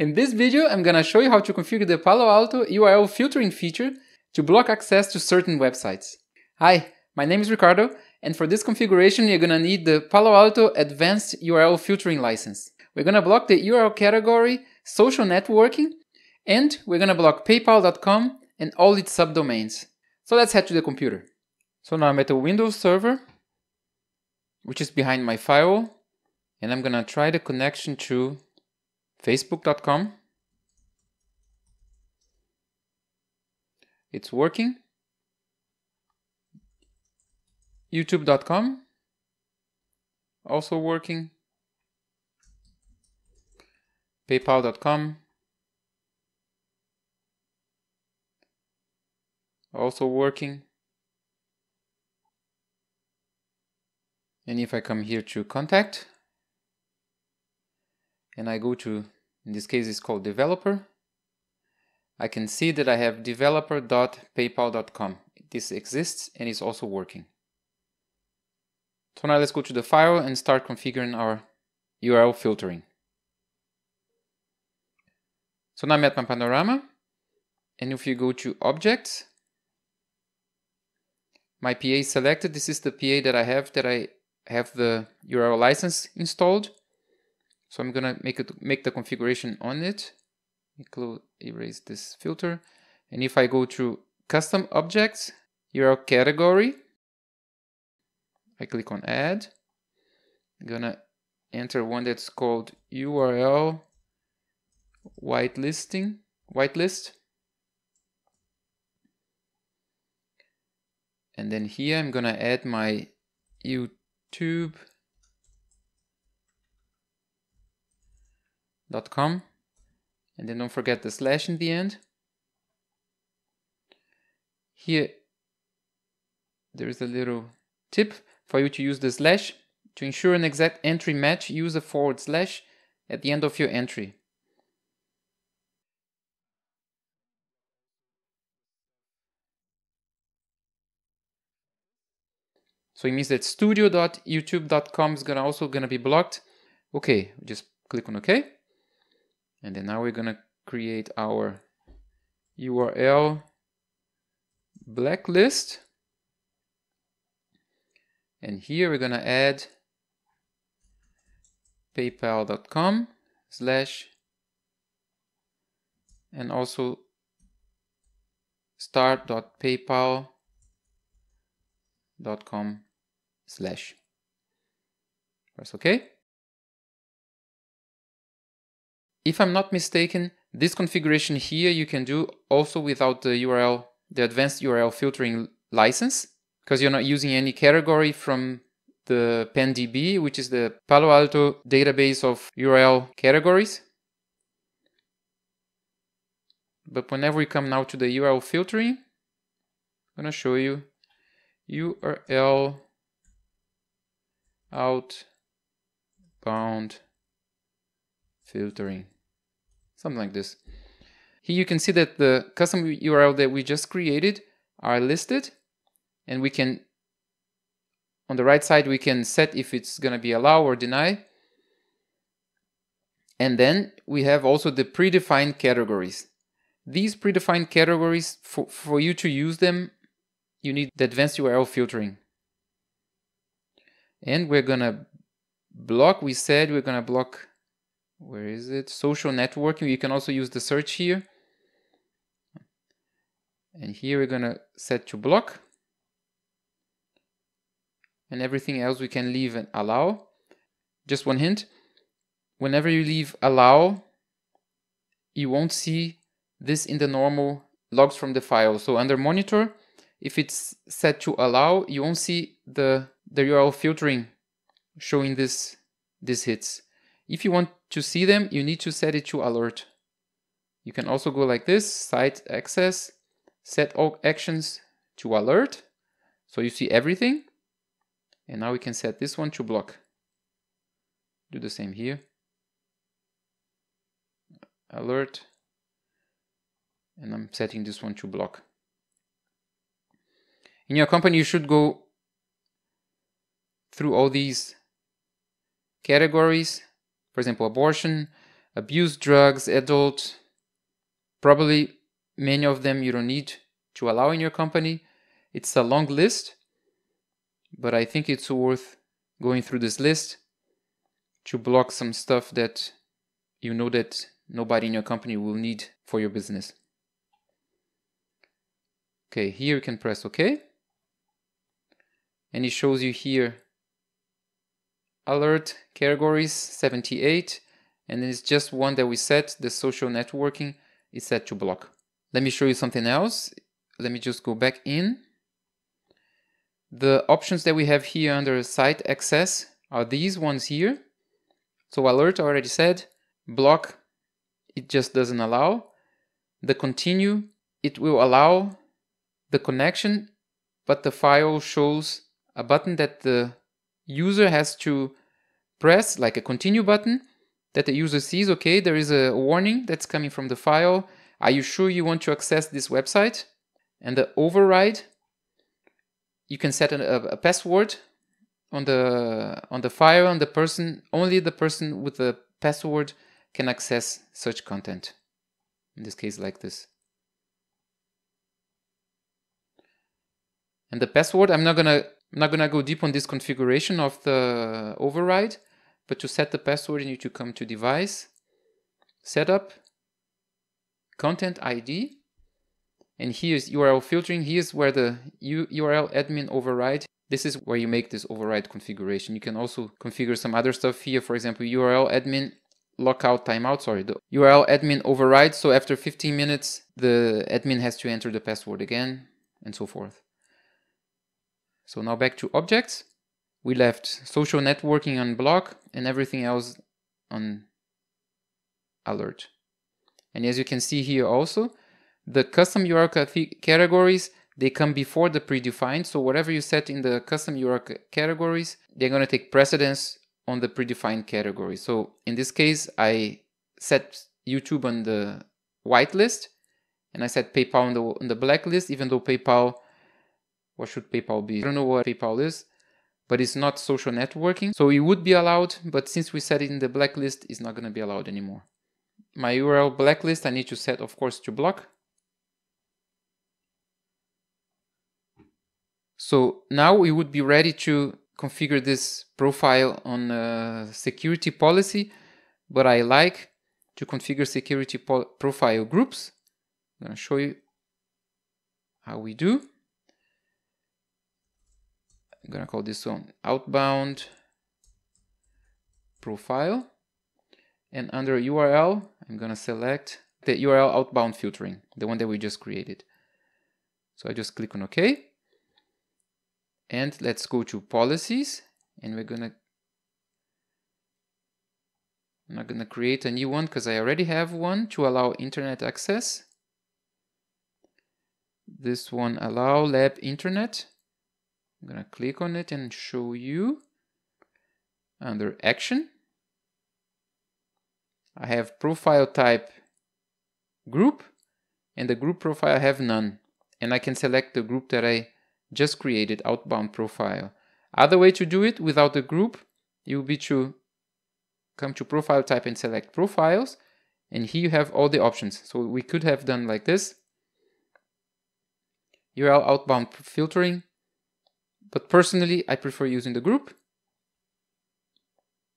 In this video, I'm gonna show you how to configure the Palo Alto URL filtering feature to block access to certain websites. Hi, my name is Ricardo, and for this configuration, you're gonna need the Palo Alto Advanced URL Filtering license. We're gonna block the URL category social networking, and we're gonna block paypal.com and all its subdomains. So let's head to the computer. So now I'm at the Windows server, which is behind my firewall, and I'm gonna try the connection to facebook.com. It's working. youtube.com also working. paypal.com also working. And if I come here to contact, and I go to, in this case it's called developer, I can see that I have developer.paypal.com. This exists and is also working. So now let's go to the file and start configuring our URL filtering. So now I'm at my panorama, and if you go to objects, my PA is selected. This is the PA that I have that I have the URL license installed. So I'm gonna make it make the configuration on it. Close, erase this filter. And if I go to custom objects, URL category, I click on add. I'm gonna enter one that's called URL whitelisting, whitelist. And then here I'm gonna add my YouTube com and then don't forget the slash in the end. Here there is a little tip for you to use the slash. To ensure an exact entry match, use a forward slash at the end of your entry. So it means that studio.youtube.com is gonna also gonna be blocked. Okay, just click on OK. And then now we're gonna create our URL blacklist. And here we're gonna add paypal.com slash and also star.paypal.com slash. Press OK. If I'm not mistaken, this configuration here you can do also without the URL, the advanced URL filtering license, because you're not using any category from the PanDB, which is the Palo Alto database of URL categories. But whenever we come now to the URL filtering, I'm going to show you URL outbound filtering, something like this. Here you can see that the custom URL that we just created are listed and we can, on the right side, we can set if it's going to be allow or deny. And then we have also the predefined categories. These predefined categories, for, for you to use them, you need the advanced URL filtering. And we're going to block, we said we're going to block where is it? Social networking. You can also use the search here. And here we're going to set to block. And everything else we can leave and allow. Just one hint. Whenever you leave allow, you won't see this in the normal logs from the file. So under monitor, if it's set to allow, you won't see the, the URL filtering showing this, these hits. If you want to see them, you need to set it to alert. You can also go like this, site access, set all actions to alert. So you see everything. And now we can set this one to block. Do the same here. Alert. And I'm setting this one to block. In your company, you should go through all these categories for example, abortion, abuse drugs, adult. Probably many of them you don't need to allow in your company. It's a long list, but I think it's worth going through this list to block some stuff that you know that nobody in your company will need for your business. Okay, here you can press OK. And it shows you here alert categories 78 and it's just one that we set the social networking is set to block. Let me show you something else. Let me just go back in. The options that we have here under site access are these ones here. So alert I already said, block it just doesn't allow. The continue it will allow the connection but the file shows a button that the user has to press like a continue button that the user sees okay there is a warning that's coming from the file. Are you sure you want to access this website? And the override you can set a, a password on the on the file and the person only the person with the password can access such content. In this case like this. And the password i'm not gonna I'm not gonna go deep on this configuration of the override but to set the password, you need to come to device, setup, content ID, and here's URL filtering. Here's where the URL admin override. This is where you make this override configuration. You can also configure some other stuff here. For example, URL admin lockout timeout. Sorry, the URL admin override. So after 15 minutes, the admin has to enter the password again and so forth. So now back to objects we left social networking on block and everything else on alert. And as you can see here also, the custom URL categories, they come before the predefined. So whatever you set in the custom URL categories, they're going to take precedence on the predefined category. So in this case, I set YouTube on the whitelist and I set PayPal on the, on the blacklist, even though PayPal, what should PayPal be? I don't know what PayPal is but it's not social networking. So it would be allowed, but since we set it in the blacklist, it's not going to be allowed anymore. My URL blacklist, I need to set, of course, to block. So now we would be ready to configure this profile on uh, security policy, but I like to configure security profile groups. I'm going to show you how we do. I'm gonna call this one outbound profile. And under URL, I'm gonna select the URL outbound filtering, the one that we just created. So I just click on OK. And let's go to policies and we're gonna I'm not gonna create a new one because I already have one to allow internet access. This one allow lab internet. I'm gonna click on it and show you under action. I have profile type group and the group profile I have none and I can select the group that I just created outbound profile. Other way to do it without the group it will be to come to profile type and select profiles and here you have all the options. So we could have done like this. URL outbound filtering but personally, I prefer using the group.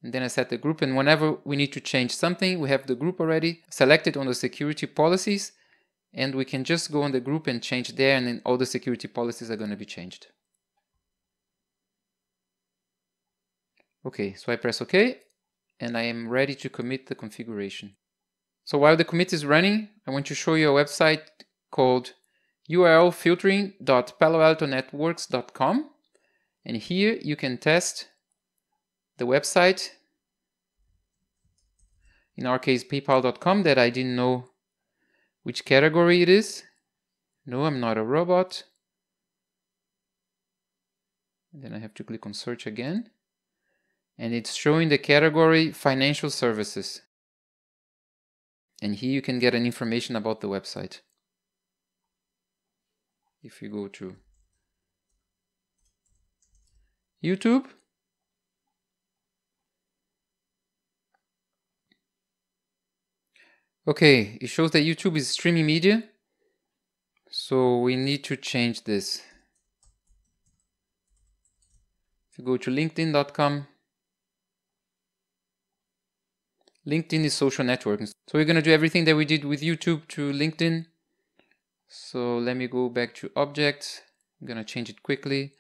And then I set the group and whenever we need to change something, we have the group already selected on the security policies and we can just go on the group and change there and then all the security policies are going to be changed. Okay, so I press OK and I am ready to commit the configuration. So while the commit is running, I want to show you a website called urlfiltering.paloaltonetworks.com and here you can test the website in our case paypal.com that I didn't know which category it is. No I'm not a robot. Then I have to click on search again. And it's showing the category financial services. And here you can get an information about the website. If you go to YouTube. Okay, it shows that YouTube is streaming media. So we need to change this. If you go to linkedin.com, LinkedIn is social networking. So we're going to do everything that we did with YouTube to LinkedIn. So let me go back to objects. I'm going to change it quickly.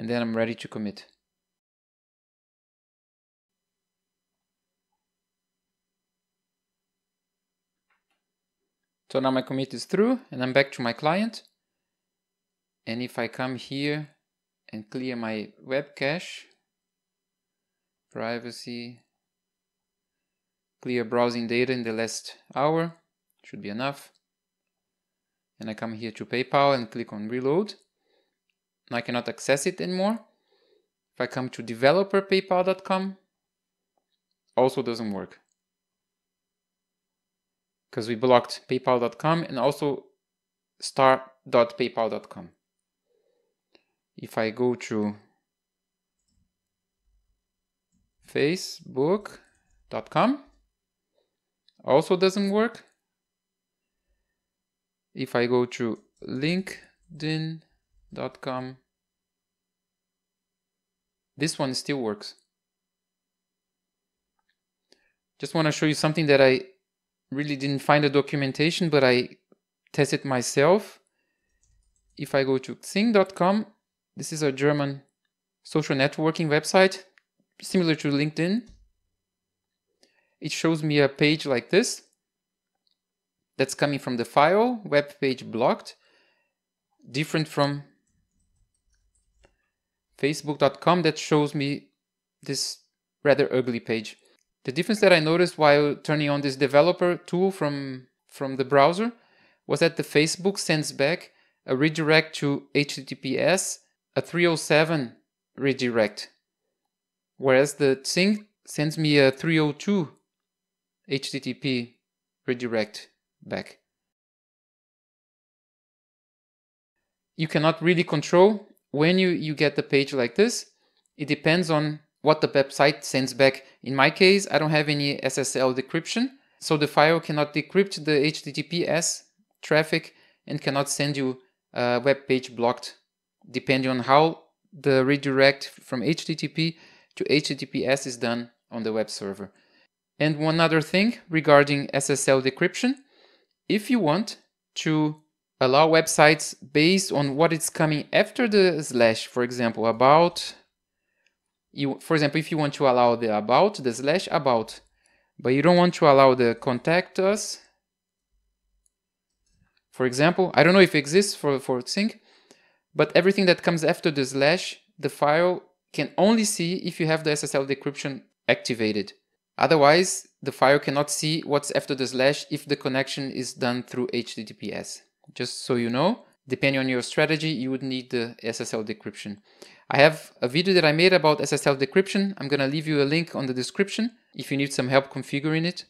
And then I'm ready to commit. So now my commit is through and I'm back to my client. And if I come here and clear my web cache, privacy, clear browsing data in the last hour, should be enough. And I come here to PayPal and click on reload. Now I cannot access it anymore. If I come to developer.paypal.com, also doesn't work because we blocked paypal.com and also star.paypal.com. If I go to facebook.com, also doesn't work. If I go to linkedin.com, this one still works. Just want to show you something that I really didn't find the documentation, but I tested myself. If I go to xing.com, this is a German social networking website, similar to LinkedIn. It shows me a page like this that's coming from the file, web page blocked, different from facebook.com that shows me this rather ugly page. The difference that I noticed while turning on this developer tool from, from the browser was that the Facebook sends back a redirect to HTTPS, a 307 redirect, whereas the Xing sends me a 302 HTTP redirect back. You cannot really control when you, you get the page like this. It depends on what the website sends back. In my case, I don't have any SSL decryption, so the file cannot decrypt the HTTPS traffic and cannot send you a web page blocked, depending on how the redirect from HTTP to HTTPS is done on the web server. And one other thing regarding SSL decryption, if you want to allow websites based on what is coming after the slash, for example, about you for example if you want to allow the about the slash about but you don't want to allow the contact us. For example i don't know if it exists for for Xing but everything that comes after the slash the file can only see if you have the ssl decryption activated. Otherwise the file cannot see what's after the slash if the connection is done through https just so you know depending on your strategy you would need the ssl decryption I have a video that I made about SSL decryption. I'm going to leave you a link on the description if you need some help configuring it.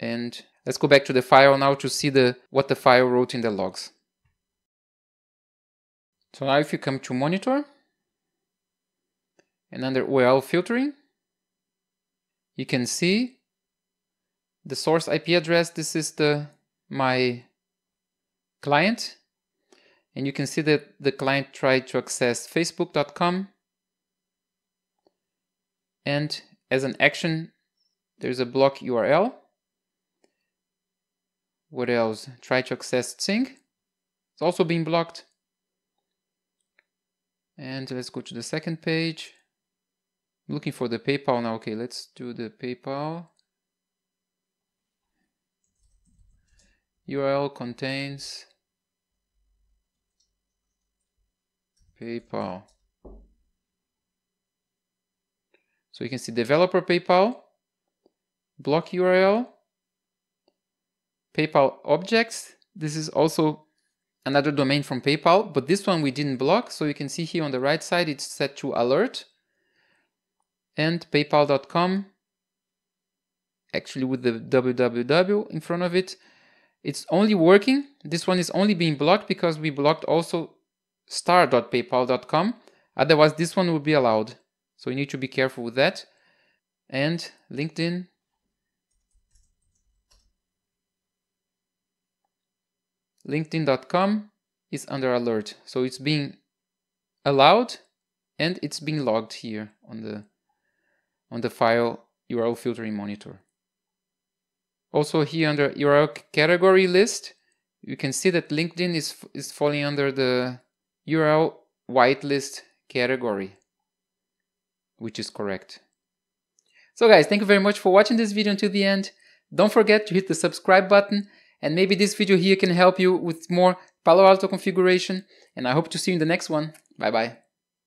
And let's go back to the file now to see the what the file wrote in the logs. So now if you come to monitor and under URL filtering, you can see the source IP address. This is the my client. And you can see that the client tried to access facebook.com and as an action there's a block URL what else? Try to access Xing. It's also being blocked. And let's go to the second page. Looking for the PayPal now. Okay let's do the PayPal. URL contains PayPal. So you can see developer PayPal, block URL, PayPal objects. This is also another domain from PayPal, but this one we didn't block. So you can see here on the right side, it's set to alert and paypal.com actually with the www in front of it. It's only working. This one is only being blocked because we blocked also star.paypal.com. Otherwise, this one will be allowed. So you need to be careful with that. And LinkedIn. LinkedIn.com is under alert. So it's being allowed and it's being logged here on the on the file URL filtering monitor. Also here under URL category list, you can see that LinkedIn is, is falling under the URL whitelist category, which is correct. So guys, thank you very much for watching this video until the end. Don't forget to hit the subscribe button and maybe this video here can help you with more Palo Alto configuration and I hope to see you in the next one. Bye bye.